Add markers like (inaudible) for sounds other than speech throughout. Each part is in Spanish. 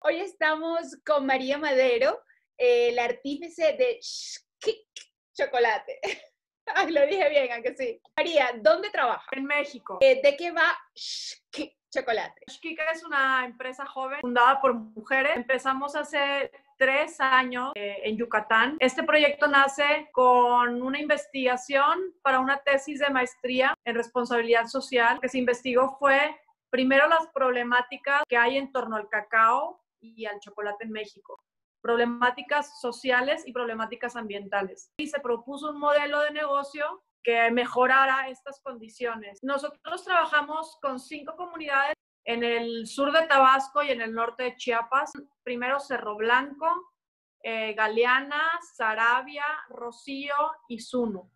Hoy estamos con María Madero, eh, la artífice de Shkik Chocolate. (laughs) Ay, lo dije bien, aunque sí. María, ¿dónde trabaja? En México. Eh, ¿De qué va Shkik Chocolate? Shkik es una empresa joven fundada por mujeres. Empezamos hace tres años eh, en Yucatán. Este proyecto nace con una investigación para una tesis de maestría en responsabilidad social. Lo que se investigó fue primero las problemáticas que hay en torno al cacao y al chocolate en México problemáticas sociales y problemáticas ambientales. Y se propuso un modelo de negocio que mejorara estas condiciones. Nosotros trabajamos con cinco comunidades en el sur de Tabasco y en el norte de Chiapas. Primero Cerro Blanco, eh, Galeana, Sarabia, Rocío y Zunu.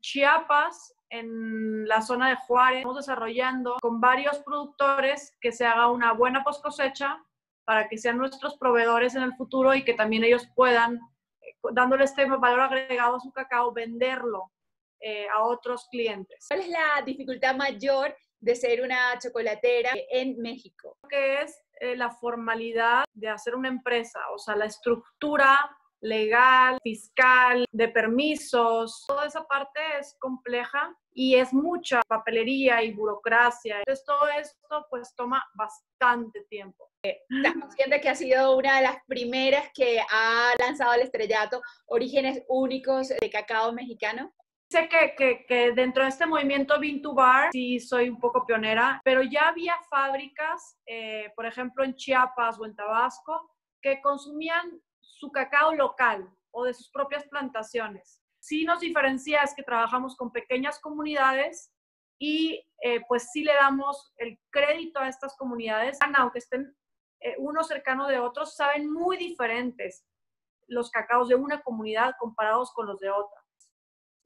Chiapas, en la zona de Juárez, estamos desarrollando con varios productores que se haga una buena post cosecha para que sean nuestros proveedores en el futuro y que también ellos puedan, eh, dándole este valor agregado a su cacao, venderlo eh, a otros clientes. ¿Cuál es la dificultad mayor de ser una chocolatera en México? Que es eh, la formalidad de hacer una empresa, o sea, la estructura legal, fiscal, de permisos, toda esa parte es compleja y es mucha papelería y burocracia. Entonces todo esto pues toma bastante tiempo. ¿Estás consciente que ha sido una de las primeras que ha lanzado al estrellato orígenes únicos de cacao mexicano? Sé que, que, que, dentro de este movimiento Bean to Bar sí soy un poco pionera, pero ya había fábricas, eh, por ejemplo en Chiapas o en Tabasco, que consumían su cacao local o de sus propias plantaciones. Sí nos diferencia es que trabajamos con pequeñas comunidades y eh, pues sí le damos el crédito a estas comunidades, aunque estén eh, uno cercano de otros, saben muy diferentes los cacaos de una comunidad comparados con los de otra.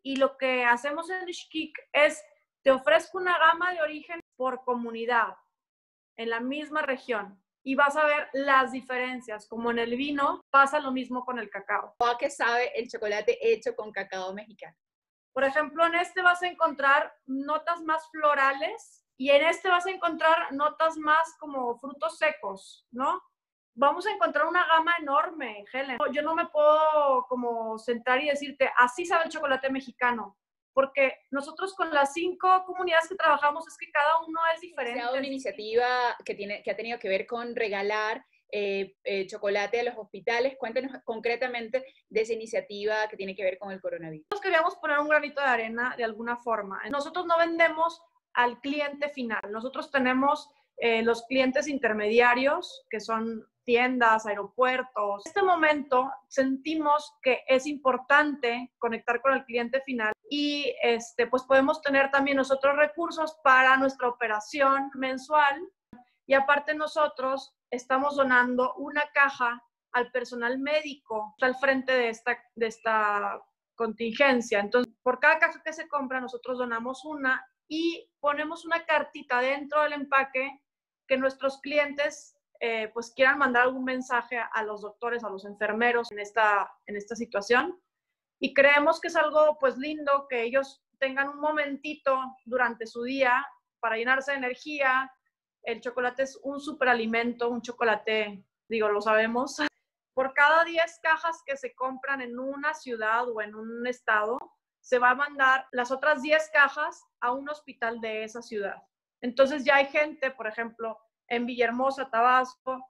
Y lo que hacemos en Ishkik es, te ofrezco una gama de origen por comunidad en la misma región y vas a ver las diferencias. Como en el vino, pasa lo mismo con el cacao. ¿A qué sabe el chocolate hecho con cacao mexicano? Por ejemplo, en este vas a encontrar notas más florales y en este vas a encontrar notas más como frutos secos, ¿no? Vamos a encontrar una gama enorme, Helen. Yo no me puedo como sentar y decirte, así sabe el chocolate mexicano porque nosotros con las cinco comunidades que trabajamos es que cada uno es diferente. Se ha una iniciativa que, tiene, que ha tenido que ver con regalar eh, eh, chocolate a los hospitales. Cuéntenos concretamente de esa iniciativa que tiene que ver con el coronavirus. Nosotros queríamos poner un granito de arena de alguna forma. Nosotros no vendemos al cliente final. Nosotros tenemos eh, los clientes intermediarios, que son tiendas, aeropuertos. En este momento sentimos que es importante conectar con el cliente final y este, pues podemos tener también nosotros recursos para nuestra operación mensual y aparte nosotros estamos donando una caja al personal médico al frente de esta, de esta contingencia. Entonces, por cada caja que se compra, nosotros donamos una y ponemos una cartita dentro del empaque que nuestros clientes eh, pues quieran mandar algún mensaje a los doctores, a los enfermeros en esta, en esta situación. Y creemos que es algo pues lindo que ellos tengan un momentito durante su día para llenarse de energía. El chocolate es un superalimento, un chocolate, digo, lo sabemos. (laughs) Por cada 10 cajas que se compran en una ciudad o en un estado, se va a mandar las otras 10 cajas a un hospital de esa ciudad. Entonces ya hay gente, por ejemplo, en Villahermosa, Tabasco,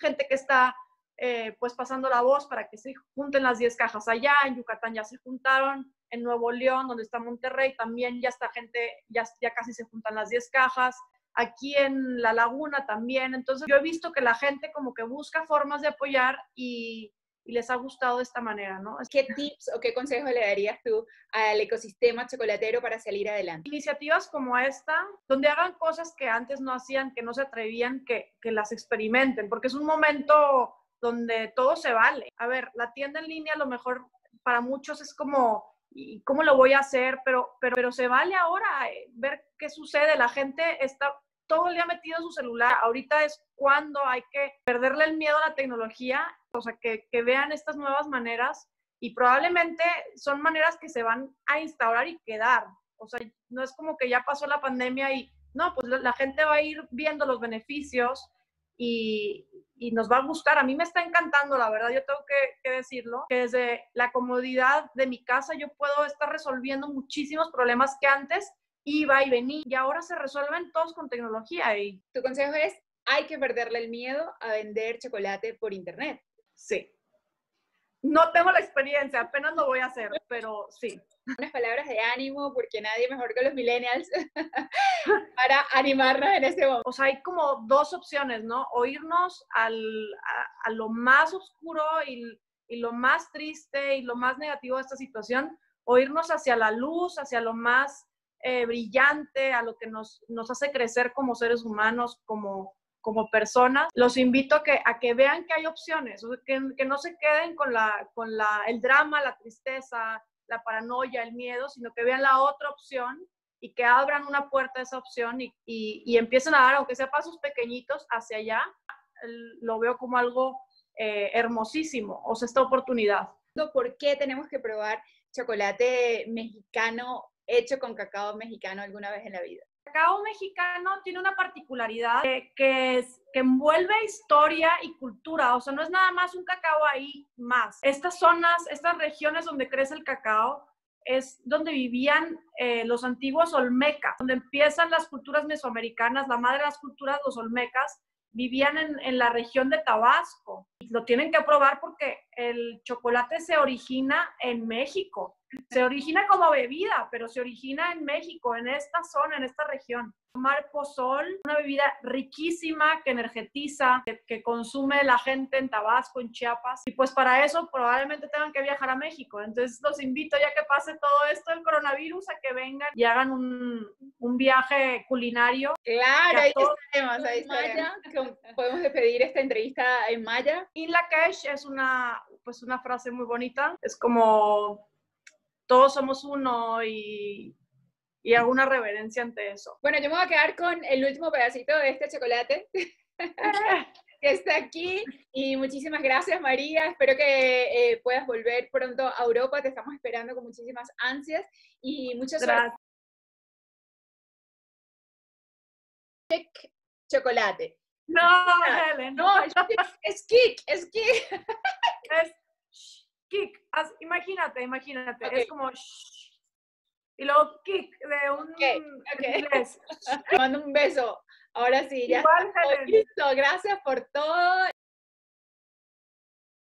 gente que está eh, pues pasando la voz para que se junten las 10 cajas allá, en Yucatán ya se juntaron, en Nuevo León, donde está Monterrey, también ya está gente, ya, ya casi se juntan las 10 cajas, aquí en La Laguna también, entonces yo he visto que la gente como que busca formas de apoyar y, y les ha gustado de esta manera, ¿no? ¿Qué tips o qué consejos le darías tú al ecosistema chocolatero para salir adelante? Iniciativas como esta, donde hagan cosas que antes no hacían, que no se atrevían, que, que las experimenten, porque es un momento donde todo se vale. A ver, la tienda en línea a lo mejor para muchos es como, ¿y cómo lo voy a hacer? Pero, pero, pero se vale ahora eh, ver qué sucede. La gente está todo el día metido en su celular. Ahorita es cuando hay que perderle el miedo a la tecnología o sea, que, que vean estas nuevas maneras y probablemente son maneras que se van a instaurar y quedar. O sea, no es como que ya pasó la pandemia y no, pues la gente va a ir viendo los beneficios y, y nos va a gustar. A mí me está encantando, la verdad, yo tengo que, que, decirlo, que desde la comodidad de mi casa yo puedo estar resolviendo muchísimos problemas que antes iba y venía y ahora se resuelven todos con tecnología. Y... Tu consejo es, hay que perderle el miedo a vender chocolate por internet. Sí. No tengo la experiencia, apenas lo voy a hacer, pero sí. Unas palabras de ánimo, porque nadie mejor que los millennials (laughs) para animarnos en este momento. O sea, hay como dos opciones, ¿no? O irnos al, a, a, lo más oscuro y, y, lo más triste y lo más negativo de esta situación, o irnos hacia la luz, hacia lo más eh, brillante, a lo que nos, nos hace crecer como seres humanos, como, como personas, los invito a que, a que vean que hay opciones, que, que no se queden con, la, con la, el drama, la tristeza, la paranoia, el miedo, sino que vean la otra opción y que abran una puerta a esa opción y, y, y empiecen a dar, aunque sea pasos pequeñitos, hacia allá. Lo veo como algo eh, hermosísimo, o sea, esta oportunidad. ¿Por qué tenemos que probar chocolate mexicano hecho con cacao mexicano alguna vez en la vida? Cacao mexicano tiene una particularidad que, envuelve historia y cultura, o sea, no es nada más un cacao ahí más. Estas zonas, estas regiones donde crece el cacao, es donde vivían eh, los antiguos olmecas, donde empiezan las culturas mesoamericanas, la madre de las culturas, los olmecas, vivían en, en, la región de Tabasco. Lo tienen que probar porque el chocolate se origina en México. Se origina como bebida, pero se origina en México, en esta zona, en esta región. Tomar pozol, una bebida riquísima que energetiza, que, que, consume la gente en Tabasco, en Chiapas. Y pues para eso probablemente tengan que viajar a México. Entonces los invito ya que pase todo esto del coronavirus a que vengan y hagan un, un viaje culinario. Claro, ahí estaremos, ahí estaremos. Podemos despedir esta entrevista en maya. In la cash es una, pues una frase muy bonita. Es como todos somos uno y, y hago una reverencia ante eso. Bueno, yo me voy a quedar con el último pedacito de este chocolate (laughs) que está aquí y muchísimas gracias María, espero que eh, puedas volver pronto a Europa, te estamos esperando con muchísimas ansias y muchas gracias. Chocolate. No, Helen. No, es, es kick, es kick. (laughs) Es imagínate, imagínate. Okay. Es como shh, y luego kick de un okay, okay. inglés. (laughs) Te mando un beso. Ahora sí, ya. Igual, Listo, gracias por todo.